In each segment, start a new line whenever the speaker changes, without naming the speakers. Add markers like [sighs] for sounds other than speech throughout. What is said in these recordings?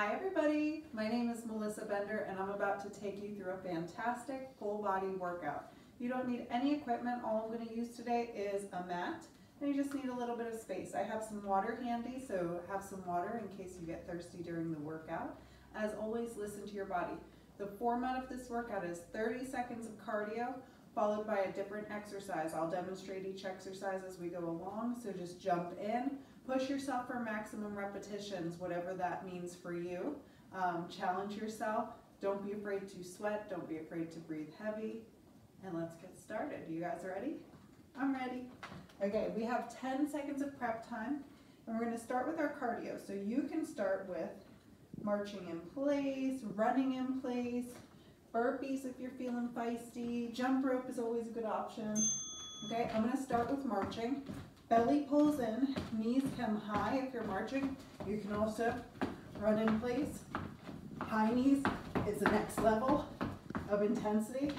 Hi everybody, my name is Melissa Bender and I'm about to take you through a fantastic full body workout. You don't need any equipment, all I'm going to use today is a mat and you just need a little bit of space. I have some water handy, so have some water in case you get thirsty during the workout. As always, listen to your body. The format of this workout is 30 seconds of cardio followed by a different exercise. I'll demonstrate each exercise as we go along, so just jump in, push yourself for maximum repetitions, whatever that means for you. Um, challenge yourself. Don't be afraid to sweat. Don't be afraid to breathe heavy. And let's get started. You guys ready? I'm ready. Okay, we have 10 seconds of prep time. And we're going to start with our cardio. So you can start with marching in place, running in place, burpees if you're feeling feisty, jump rope is always a good option. Okay, I'm going to start with marching. Belly pulls in, knees come high if you're marching. You can also run in place. High knees is the next level of intensity.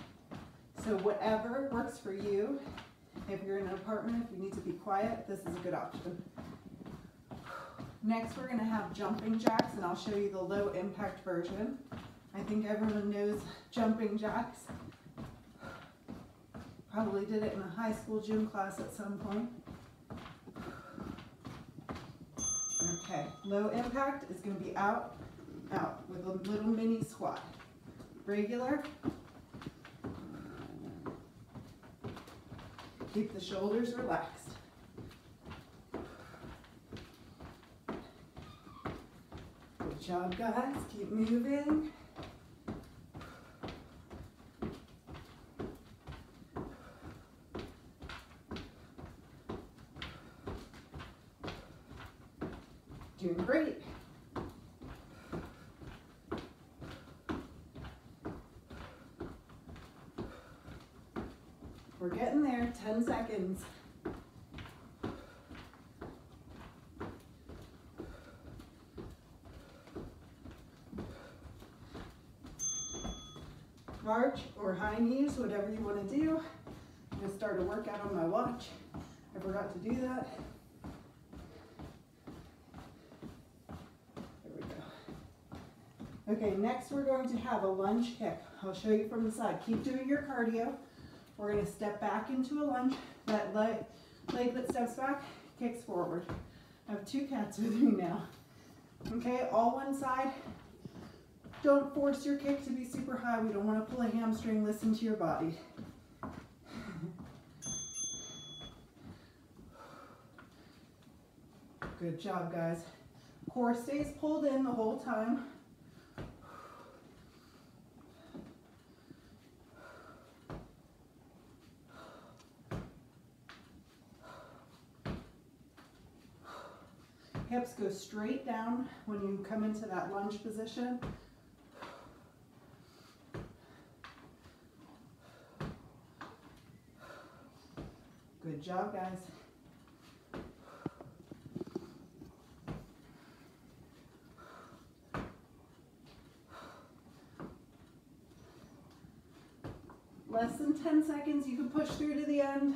So whatever works for you. If you're in an apartment, if you need to be quiet, this is a good option. Next, we're gonna have jumping jacks, and I'll show you the low impact version. I think everyone knows jumping jacks. Probably did it in a high school gym class at some point. Okay, low impact is going to be out, out with a little mini squat. Regular. Keep the shoulders relaxed. Good job, guys. Keep moving. Doing great. We're getting there, 10 seconds. March or high knees, whatever you want to do. I'm going to start a workout on my watch. I forgot to do that. Okay, next we're going to have a lunge kick. I'll show you from the side. Keep doing your cardio. We're to step back into a lunge. That leg, leg that steps back kicks forward. I have two cats with me now. Okay, all one side. Don't force your kick to be super high. We don't want to pull a hamstring. Listen to your body. [sighs] Good job, guys. Core stays pulled in the whole time. Hips go straight down when you come into that lunge position. Good job, guys. Less than 10 seconds, you can push through to the end.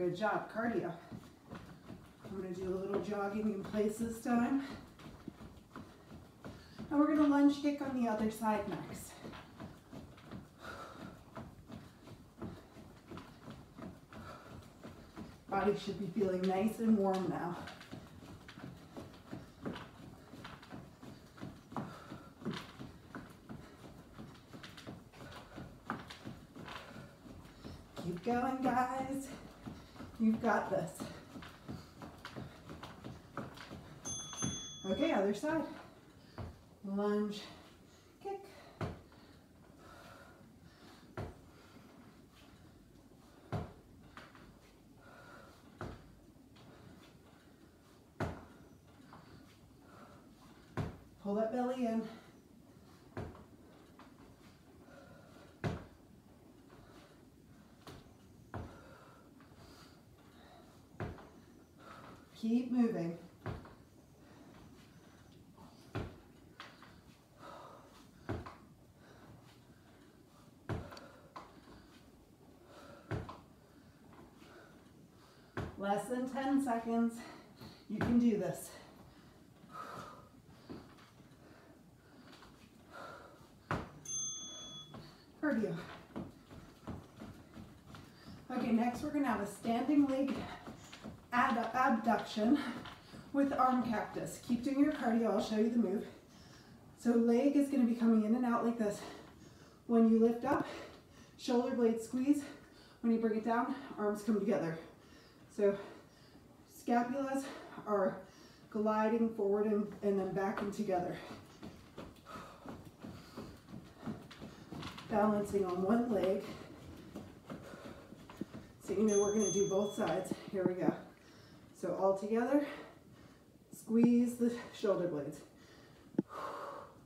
Good job, cardio. I'm gonna do a little jogging in place this time. And we're gonna lunge kick on the other side next. Body should be feeling nice and warm now. Keep going, guys. You've got this. Okay, other side. Lunge, kick. Pull that belly in. Keep moving. Less than 10 seconds. You can do this. Cardio. Okay, next we're gonna have a standing leg ad abduction with arm cactus. Keep doing your cardio, I'll show you the move. So leg is gonna be coming in and out like this. When you lift up, shoulder blade squeeze. When you bring it down, arms come together. So scapulas are gliding forward and, and then back and together. Balancing on one leg. So you know we're gonna do both sides. Here we go. So all together, squeeze the shoulder blades.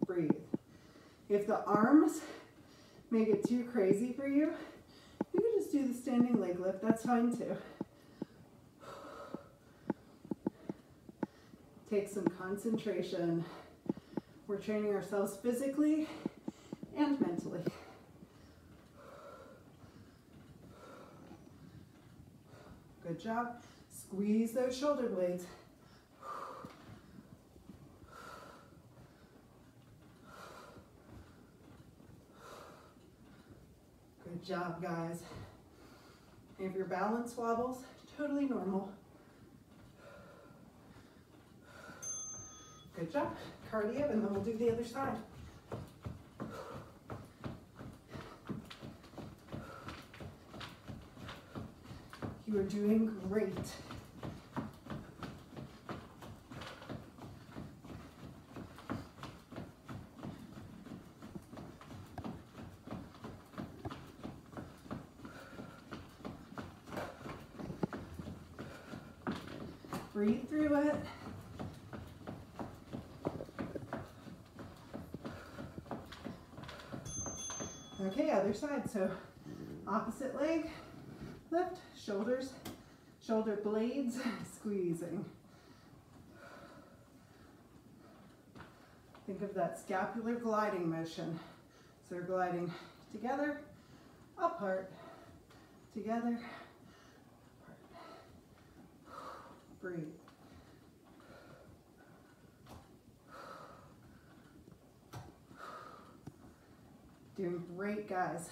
Breathe. If the arms make it too crazy for you, you can just do the standing leg lift. That's fine too. Take some concentration. We're training ourselves physically and mentally. Good job. Squeeze those shoulder blades. Good job, guys. If your balance wobbles, totally normal. Good job. Cardio, and then we'll do the other side. You are doing great. Breathe through it. Okay, other side. So opposite leg, lift, shoulders, shoulder blades [laughs] squeezing. Think of that scapular gliding motion. So we're gliding together, apart, together, apart. Breathe. Doing great, guys.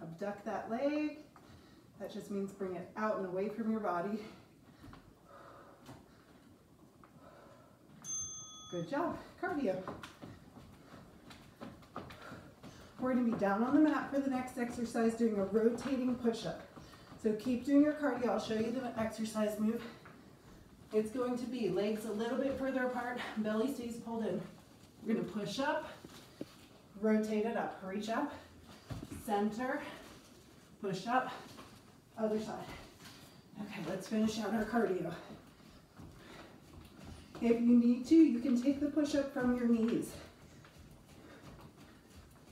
Abduct that leg. That just means bring it out and away from your body. Good job. Cardio. We're going to be down on the mat for the next exercise doing a rotating push-up. So keep doing your cardio. I'll show you the exercise move. It's going to be legs a little bit further apart, belly stays pulled in. We're gonna push up, rotate it up, reach up, center, push up, other side. Okay, let's finish out our cardio. If you need to, you can take the push up from your knees.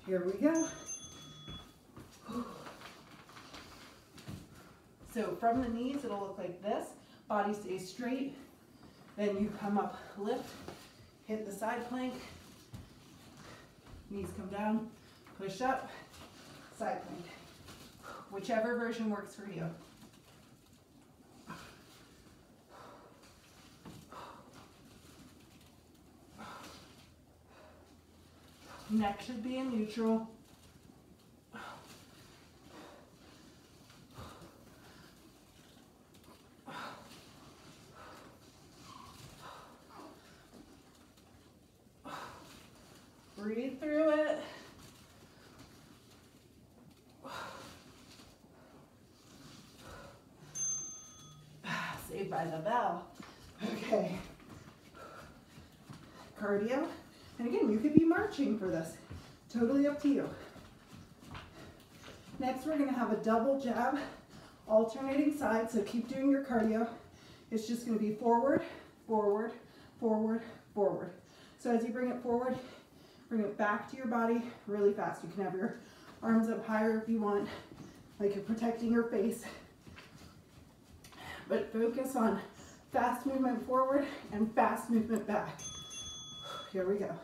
Here we go. So from the knees, it'll look like this. Body stays straight. Then you come up, lift, hit the side plank. Knees come down, push up, side plank. Whichever version works for you. Neck should be in neutral. Breathe through it. [sighs] Saved by the bell. Okay. Cardio. And again, you could be marching for this. Totally up to you. Next, we're gonna have a double jab, alternating sides. So keep doing your cardio. It's just gonna be forward, forward, forward, forward. So as you bring it forward, Bring it back to your body really fast. You can have your arms up higher if you want, like you're protecting your face. But focus on fast movement forward and fast movement back. Here we go.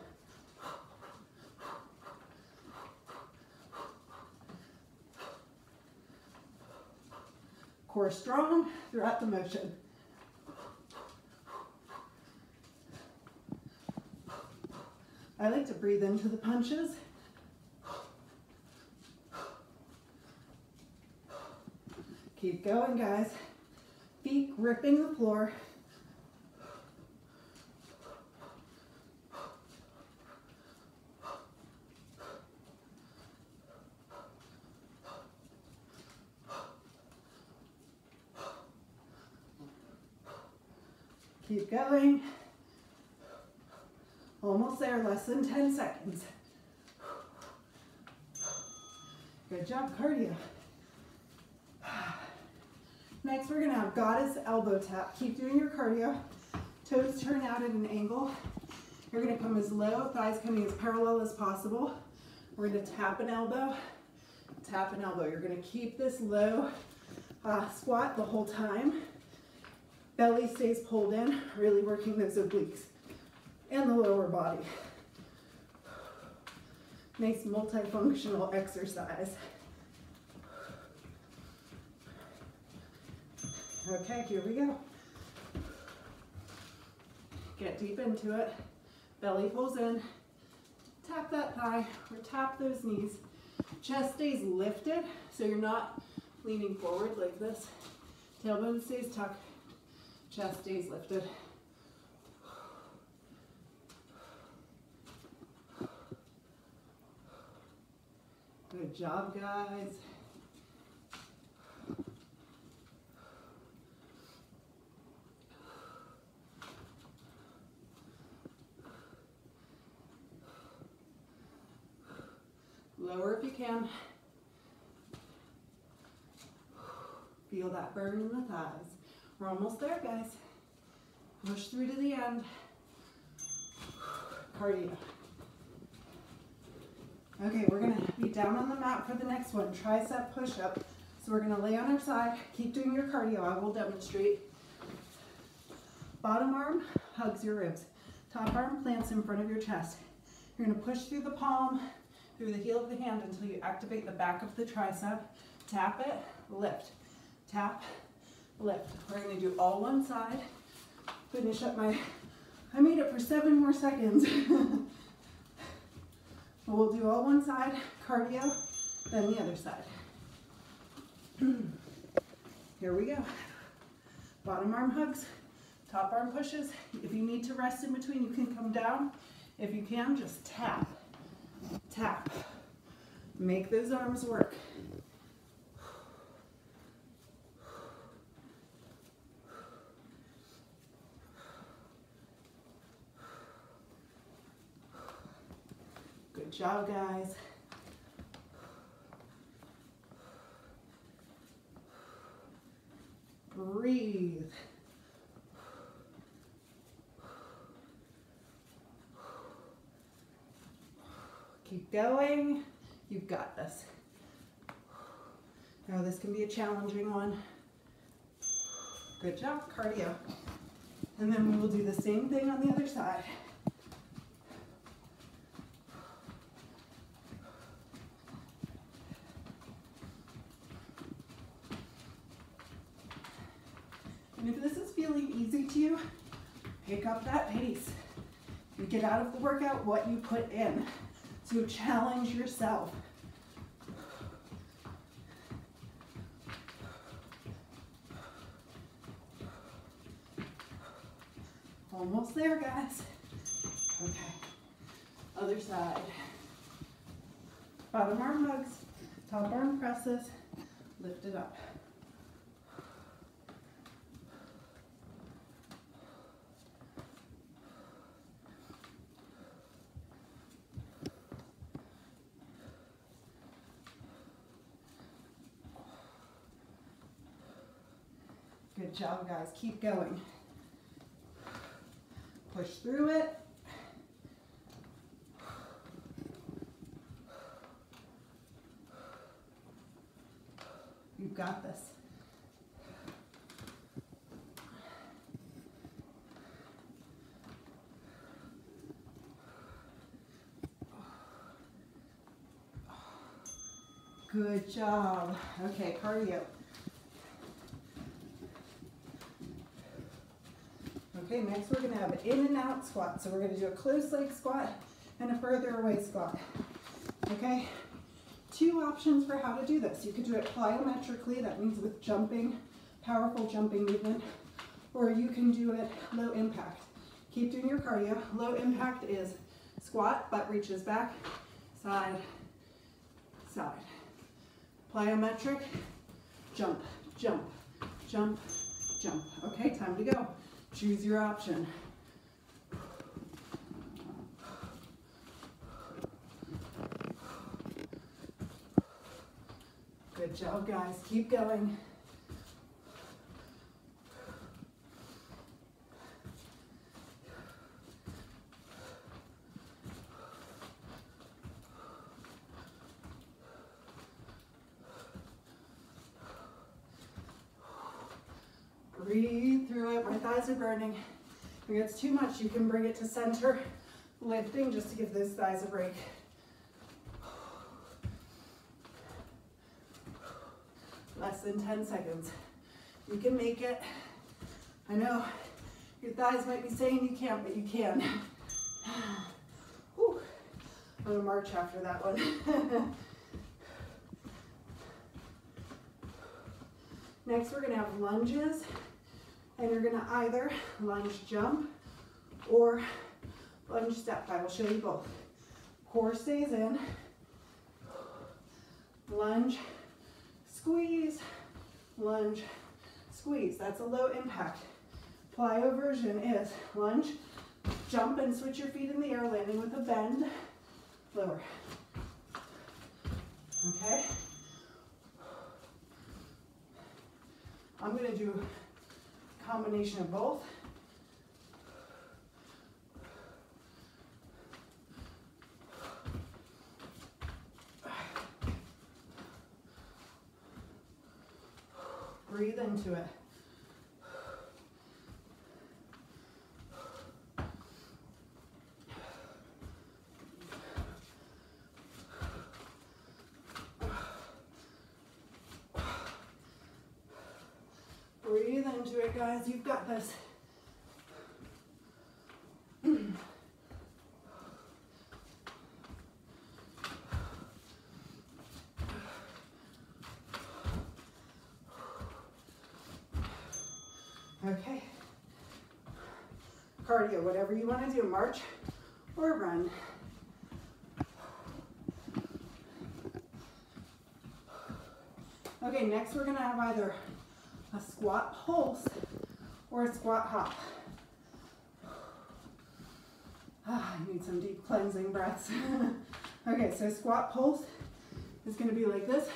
Core strong throughout the motion. I like to breathe into the punches. Keep going, guys. Feet gripping the floor. Keep going. Almost there, less than 10 seconds. Good job, cardio. Next, we're gonna have goddess elbow tap. Keep doing your cardio. Toes turn out at an angle. You're gonna come as low, thighs coming as parallel as possible. We're gonna tap an elbow, tap an elbow. You're gonna keep this low uh, squat the whole time. Belly stays pulled in, really working those obliques and the lower body. Nice multifunctional exercise. Okay, here we go. Get deep into it. Belly pulls in. Tap that thigh or tap those knees. Chest stays lifted, so you're not leaning forward like this. Tailbone stays tucked. Chest stays lifted. Good job, guys. Lower if you can. Feel that burn in the thighs. We're almost there, guys. Push through to the end. Cardio. Okay, we're gonna be down on the mat for the next one, tricep push-up. So we're gonna lay on our side, keep doing your cardio, I will demonstrate. Bottom arm hugs your ribs. Top arm plants in front of your chest. You're gonna push through the palm, through the heel of the hand until you activate the back of the tricep. Tap it, lift, tap, lift. We're gonna do all one side. Finish up my, I made it for seven more seconds. [laughs] We'll do all one side, cardio, then the other side. [clears throat] Here we go. Bottom arm hugs, top arm pushes. If you need to rest in between, you can come down. If you can, just tap, tap. Make those arms work. Good job, guys. Breathe. Keep going. You've got this. Now this can be a challenging one. Good job, cardio. And then we will do the same thing on the other side. And if this is feeling easy to you, pick up that pace. You get out of the workout what you put in. So challenge yourself. Almost there, guys. Okay. Other side. Bottom arm hugs, top arm presses, lift it up. Good job, guys. Keep going. Push through it. You've got this. Good job. Okay, cardio. Okay, next we're gonna have an in and out squat. So we're gonna do a close leg squat and a further away squat. Okay, two options for how to do this. You could do it plyometrically, that means with jumping, powerful jumping movement, or you can do it low impact. Keep doing your cardio. Low impact is squat, butt reaches back, side, side. Plyometric, jump, jump, jump, jump. Okay, time to go. Choose your option. Good job, guys. Keep going. Breathe through it. My thighs are burning. If it gets too much, you can bring it to center, lifting just to give those thighs a break. Less than 10 seconds. You can make it. I know your thighs might be saying you can't, but you can. Whew. I'm gonna march after that one. [laughs] Next, we're gonna have lunges, and you're gonna either lunge jump or lunge step. I will show you both. Core stays in, lunge, squeeze, lunge, squeeze. That's a low impact. Plyo version is lunge, jump and switch your feet in the air, landing with a bend, lower. Okay? I'm gonna do combination of both. Breathe into it. Breathe into it, Okay. Cardio, whatever you want to do, march or run. Okay, next we're gonna have either a squat pulse or a squat hop. Ah, I need some deep cleansing breaths. [laughs] okay, so squat pulse is gonna be like this.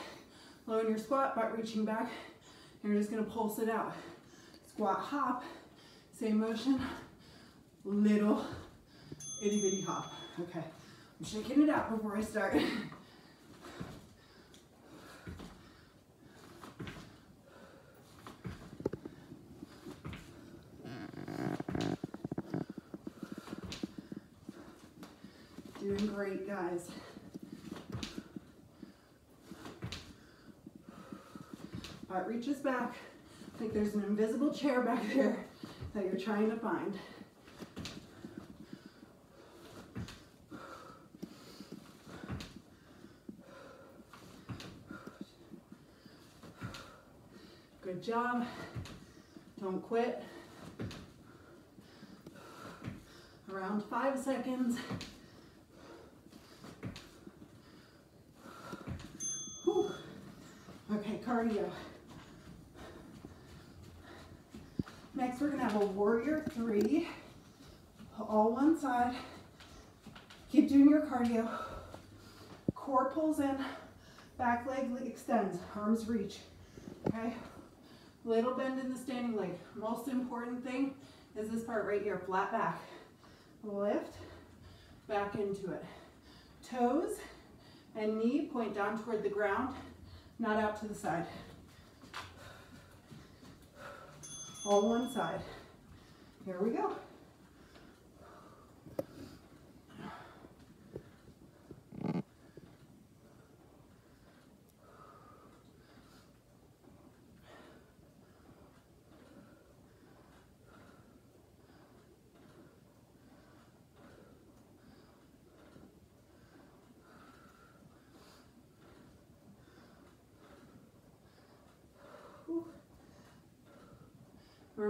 Low in your squat, butt reaching back. And you're just gonna pulse it out. Squat hop, same motion, little itty bitty hop. Okay, I'm shaking it out before I start. [laughs] Doing great, guys. Butt reaches back. Like there's an invisible chair back there that you're trying to find. Good job. Don't quit. Around five seconds. Okay, cardio. Next, we're gonna have a warrior three, all one side. Keep doing your cardio. Core pulls in, back leg extends, arms reach, okay? Little bend in the standing leg. Most important thing is this part right here, flat back. Lift, back into it. Toes and knee point down toward the ground, not out to the side. All one side. Here we go.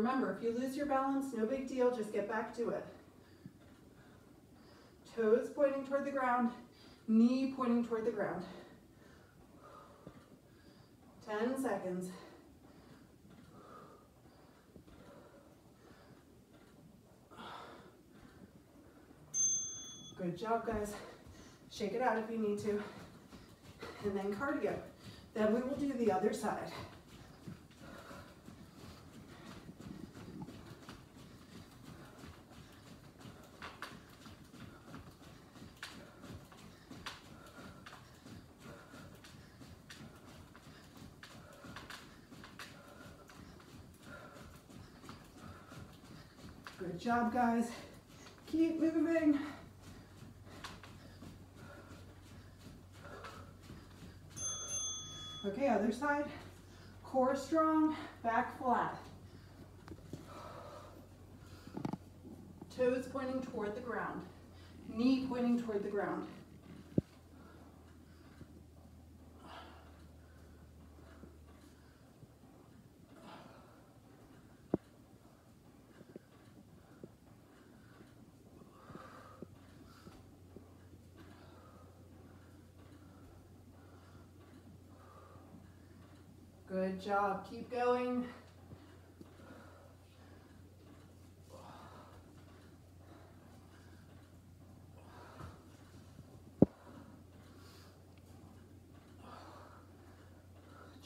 Remember, if you lose your balance, no big deal, just get back to it. Toes pointing toward the ground, knee pointing toward the ground. 10 seconds. Good job, guys. Shake it out if you need to. And then cardio. Then we will do the other side. Good job, guys. Keep moving. Okay, other side. Core strong, back flat. Toes pointing toward the ground. Knee pointing toward the ground. Good job. Keep going.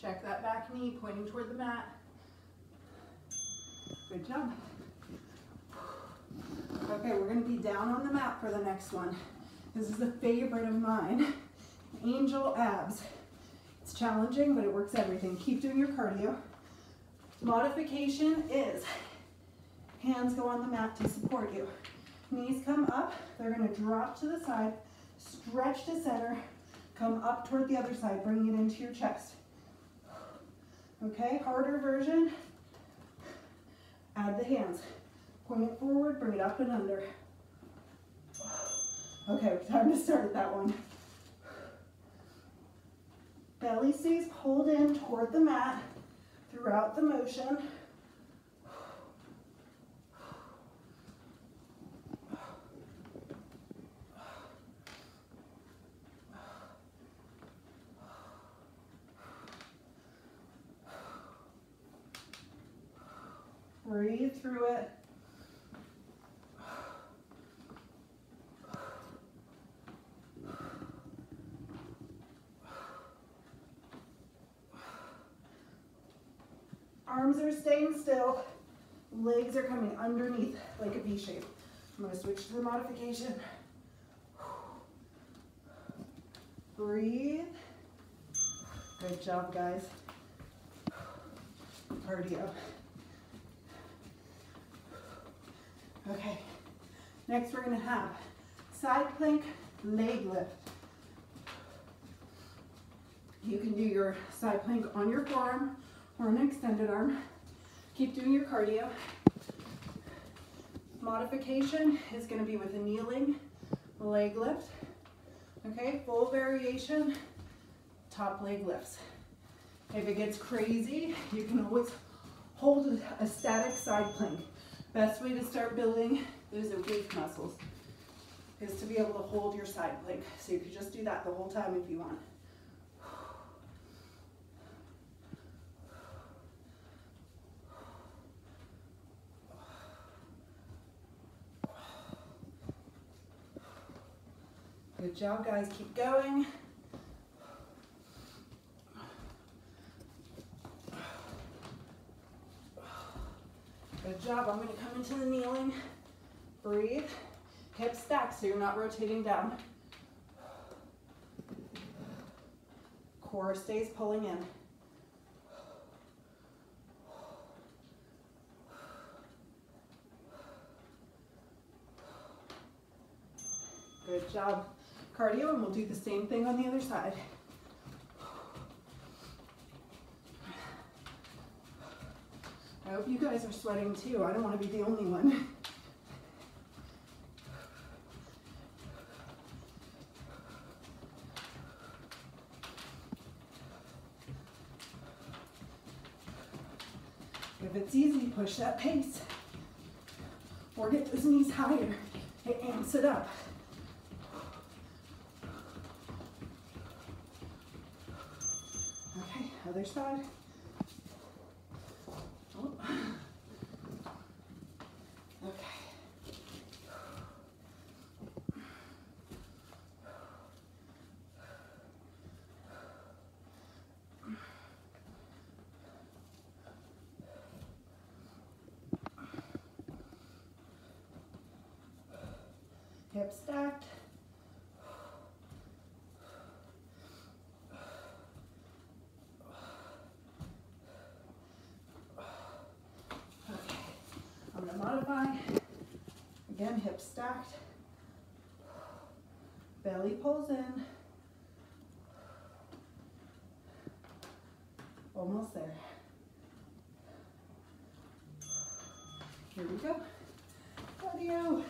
Check that back knee pointing toward the mat. Good job. Okay, we're gonna be down on the mat for the next one. This is a favorite of mine. Angel abs. Challenging, but it works everything. Keep doing your cardio. Modification is hands go on the mat to support you. Knees come up, they're gonna drop to the side, stretch to center, come up toward the other side, bringing it into your chest. Okay, harder version, add the hands. Point it forward, bring it up and under. Okay, time to start that one. Belly stays pulled in toward the mat throughout the motion. Breathe through it. Arms are staying still. Legs are coming underneath like a V shape. I'm gonna switch to the modification. Breathe. Good job, guys. Cardio. Okay, next we're gonna have side plank, leg lift. You can do your side plank on your forearm or an extended arm. Keep doing your cardio. Modification is gonna be with a kneeling leg lift. Okay, full variation, top leg lifts. If it gets crazy, you can always hold a static side plank. Best way to start building those oblique muscles is to be able to hold your side plank. So you could just do that the whole time if you want. Good job, guys. Keep going. Good job. I'm going to come into the kneeling. Breathe. Hip stack so you're not rotating down. Core stays pulling in. Good job. Cardio, and we'll do the same thing on the other side. I hope you guys are sweating too. I don't want to be the only one. If it's easy, push that pace. Or get those knees higher. It amps it up. Okay, other side. Oh. Okay. Hips stacked. Okay, Modify. Again, hips stacked. Belly pulls in. Almost there. Here we go. Audio.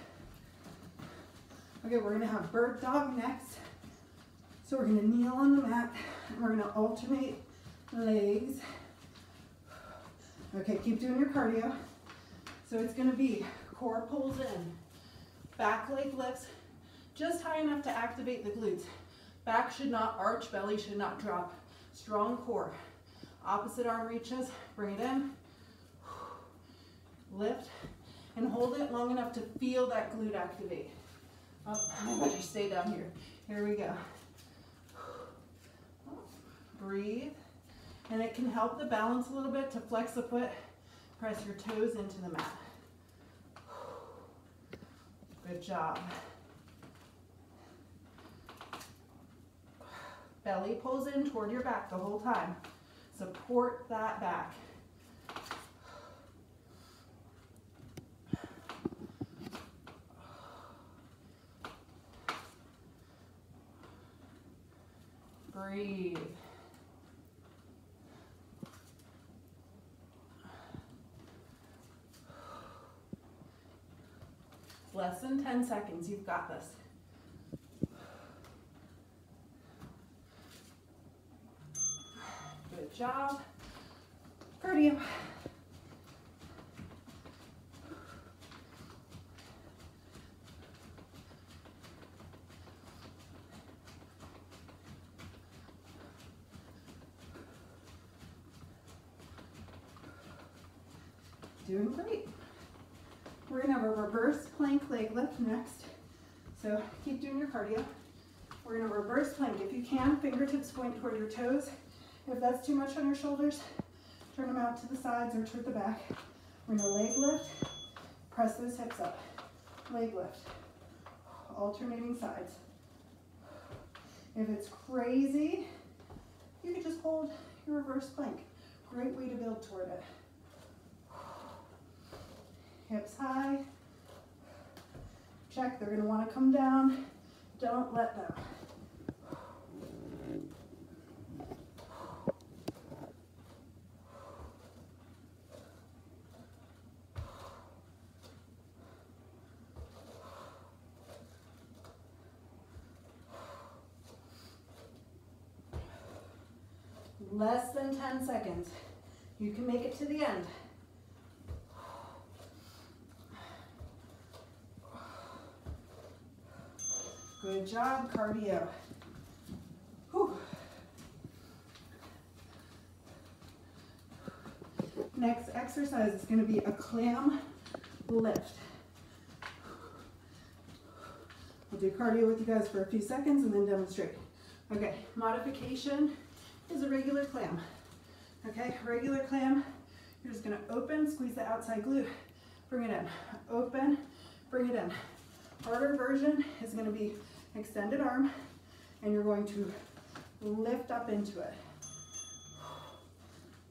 Okay, we're gonna have bird dog next. So we're gonna kneel on the mat and we're gonna alternate legs. Okay, keep doing your cardio. So it's gonna be core pulls in, back leg lifts, just high enough to activate the glutes. Back should not arch, belly should not drop. Strong core. Opposite arm reaches, bring it in, lift, and hold it long enough to feel that glute activate. Oh, I better stay down here. Here we go. Breathe. And it can help the balance a little bit to flex the foot, press your toes into the mat. Good job. Belly pulls in toward your back the whole time. Support that back. Breathe. Less than 10 seconds, you've got this. Good job. Cardio. Doing great. We're gonna have a reverse plank leg lift next. So keep doing your cardio. We're gonna reverse plank. If you can, fingertips point toward your toes. If that's too much on your shoulders, turn them out to the sides or toward the back. We're gonna leg lift, press those hips up. Leg lift, alternating sides. If it's crazy, you can just hold your reverse plank. Great way to build toward it. Hips high. Check, they're gonna wanna come down. Don't let them. Less than 10 seconds. You can make it to the end. Good job, cardio. Whew. Next exercise is gonna be a clam lift. I'll do cardio with you guys for a few seconds and then demonstrate. Okay, modification is a regular clam. Okay, regular clam, you're just gonna open, squeeze the outside glute, bring it in. Open, bring it in. Harder version is gonna be extended arm, and you're going to lift up into it.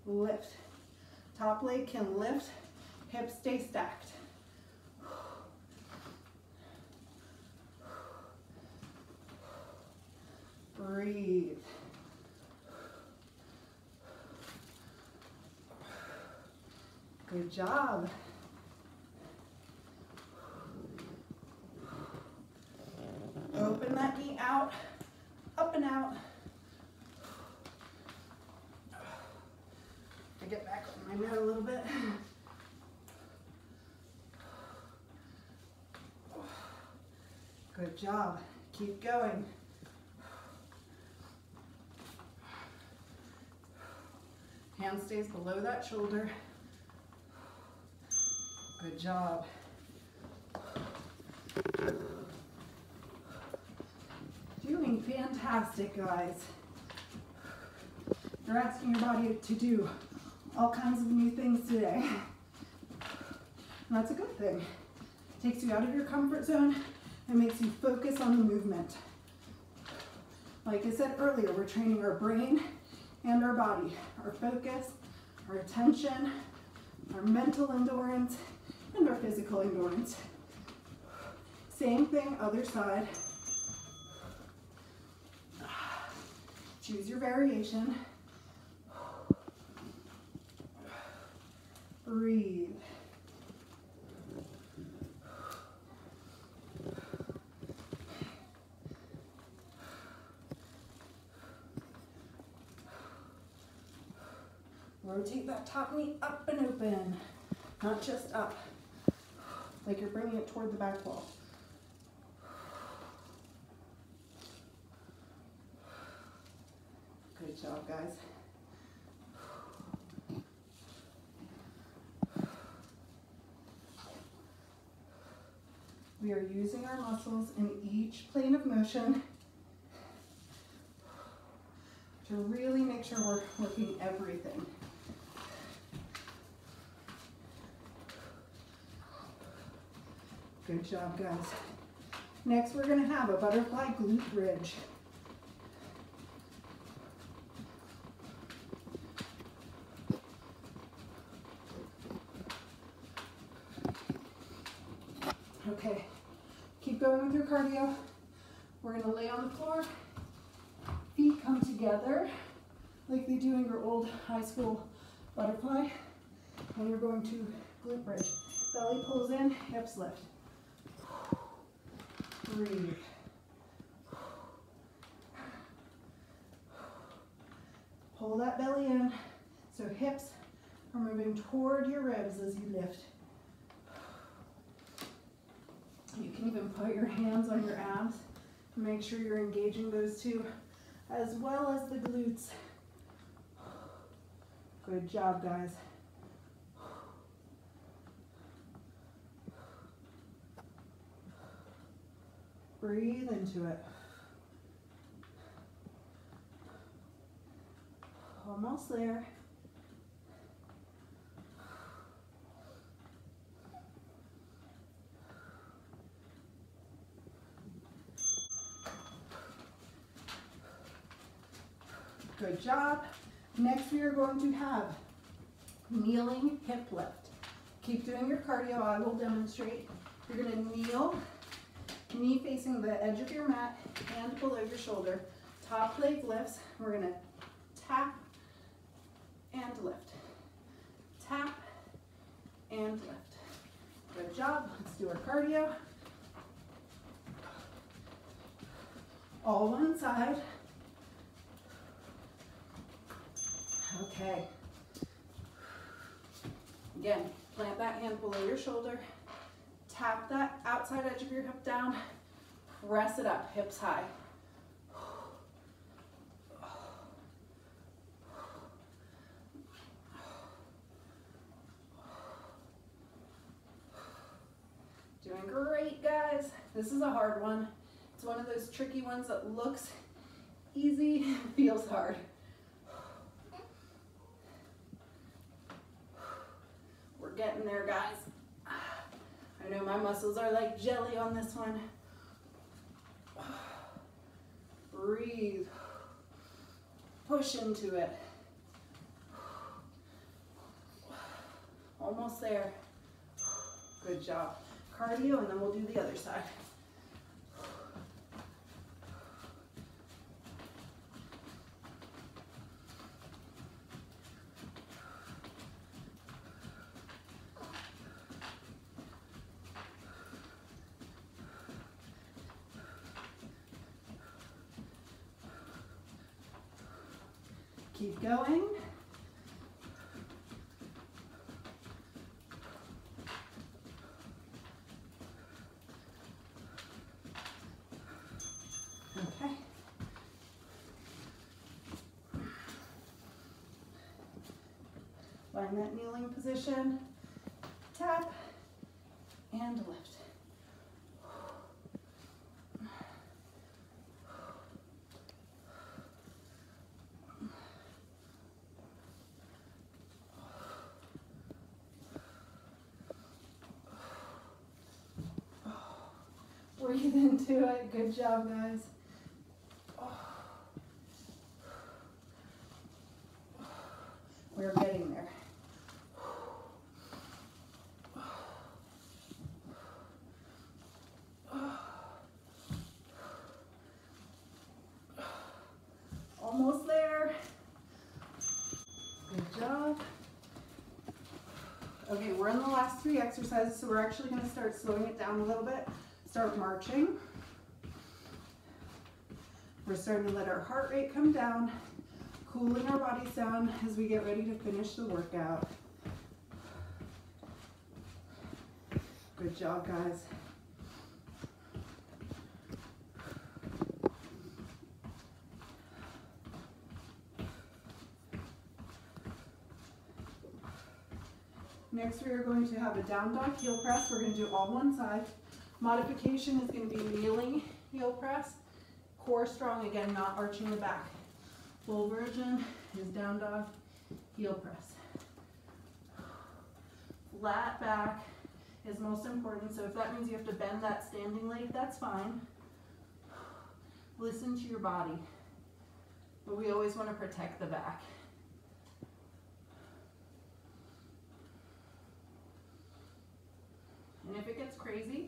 Lift. Top leg can lift, hips stay stacked. Breathe. Good job. Open that knee out, up and out. I get back on my mat a little bit. Good job. Keep going. Hand stays below that shoulder. Good job. Doing fantastic, guys. You're asking your body to do all kinds of new things today. And that's a good thing. It Takes you out of your comfort zone and makes you focus on the movement. Like I said earlier, we're training our brain and our body, our focus, our attention, our mental endurance, and our physical endurance. Same thing, other side. Choose your variation. Breathe. Rotate that top knee up and open, not just up, like you're bringing it toward the back wall. Good job, guys. We are using our muscles in each plane of motion to really make sure we're working everything. Good job, guys. Next, we're gonna have a butterfly glute bridge. Okay, keep going with your cardio. We're gonna lay on the floor, feet come together like they do in your old high school butterfly. And you're going to glute bridge. Belly pulls in, hips lift. Breathe. Pull that belly in so hips are moving toward your ribs as you lift. You can even put your hands on your abs make sure you're engaging those two as well as the glutes. Good job, guys. Breathe into it. Almost there. Good job. Next we are going to have kneeling hip lift. Keep doing your cardio, I will demonstrate. You're gonna kneel, knee facing the edge of your mat, hand below your shoulder. Top leg lifts, we're gonna tap and lift. Tap and lift. Good job, let's do our cardio. All one side. Okay. Again, plant that hand below your shoulder. Tap that outside edge of your hip down. Press it up, hips high. Doing great, guys. This is a hard one. It's one of those tricky ones that looks easy, [laughs] feels hard. We're getting there, guys. I know my muscles are like jelly on this one. Breathe. Push into it. Almost there. Good job. Cardio, and then we'll do the other side. keep going. Okay. Find that kneeling position. Breathe into it. Good job, guys. [sighs] We're getting there. Almost there. Good job. Okay, we're in the last three exercises, so we're actually gonna start slowing it down a little bit. Start marching. We're starting to let our heart rate come down, cooling our bodies down as we get ready to finish the workout. Good job, guys. Next, we are going to have a down dog heel press. We're going to do all one side. Modification is going to be kneeling heel press. Core strong, again, not arching the back. Full version is down dog heel press. Flat back is most important. So if that means you have to bend that standing leg, that's fine. Listen to your body. But we always want to protect the back. And if it gets crazy,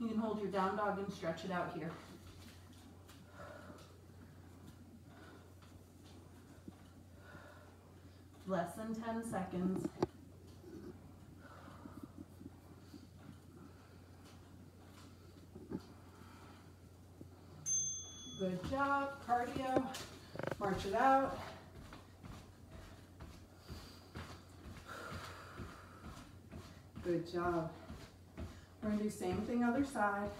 you can hold your down dog and stretch it out here. Less than 10 seconds. Good job, cardio. March it out. Good job. We're gonna do same thing other side.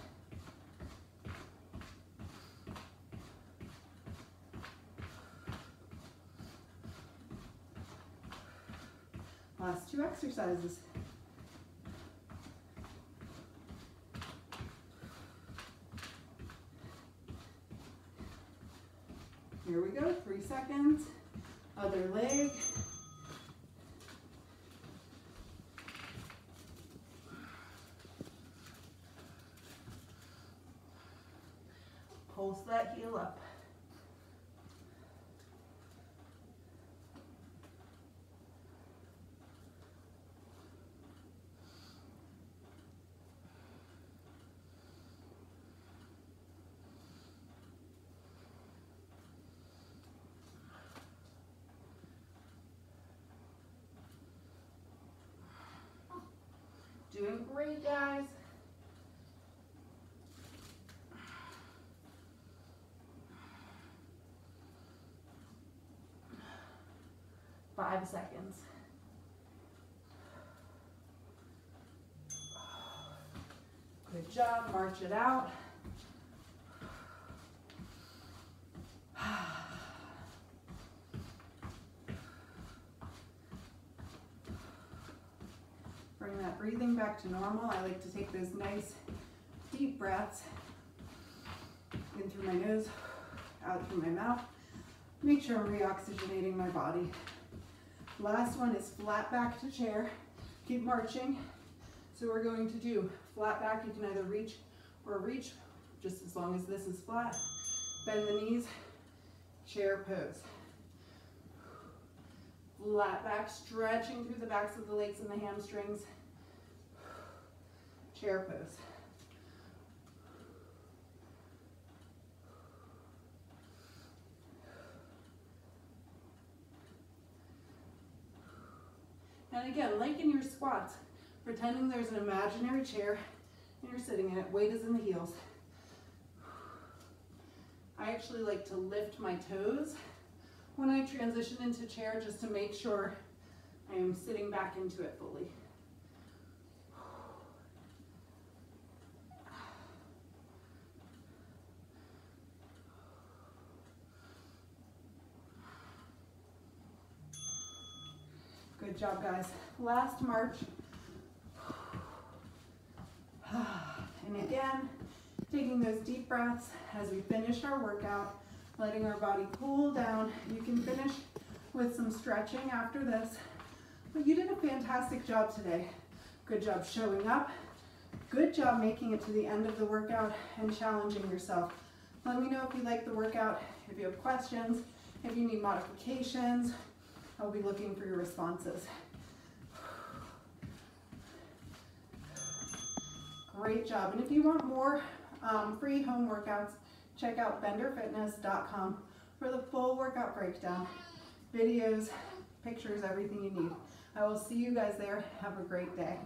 Last two exercises. Here we go, three seconds. Other leg. Pulse that heel up. Doing great, guys. Five seconds. Good job, march it out. Bring that breathing back to normal. I like to take those nice deep breaths in through my nose, out through my mouth. Make sure I'm reoxygenating my body. Last one is flat back to chair. Keep marching. So we're going to do flat back. You can either reach or reach, just as long as this is flat. Bend the knees, chair pose. Flat back, stretching through the backs of the legs and the hamstrings. Chair pose. And again, like in your squats, pretending there's an imaginary chair and you're sitting in it, weight is in the heels. I actually like to lift my toes when I transition into chair just to make sure I am sitting back into it fully. Good job, guys. Last march. [sighs] And again, taking those deep breaths as we finish our workout, letting our body cool down. You can finish with some stretching after this, but you did a fantastic job today. Good job showing up. Good job making it to the end of the workout and challenging yourself. Let me know if you like the workout, if you have questions, if you need modifications. I'll be looking for your responses. Great job. And if you want more um, free home workouts, check out benderfitness.com for the full workout breakdown, videos, pictures, everything you need. I will see you guys there. Have a great day.